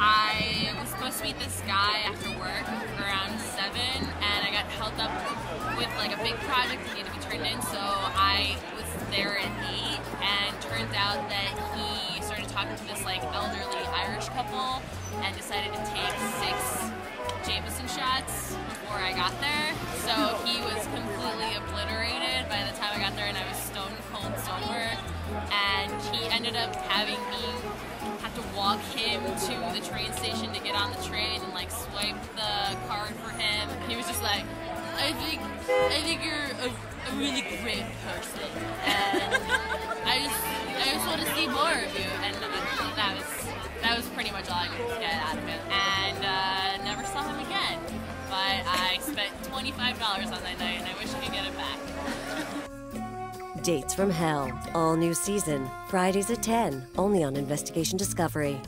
I was supposed to meet this guy after work around 7 and I got held up with like a big project that needed to be turned in so I was there at 8 and turns out that he started talking to this like elderly Irish couple and decided to take six Jameson shots before I got there. So he was completely obliterated by the time I got there and I was stone cold sober and he ended up having me to the train station to get on the train and like swipe the card for him. He was just like, I think I think you're a, a really great person, and I just I just want to see more of you. And that was that was pretty much all I could get out of him. And uh, never saw him again. But I spent twenty five dollars on that night, and I wish I could get it back. Dates from Hell, all new season, Fridays at 10, only on Investigation Discovery.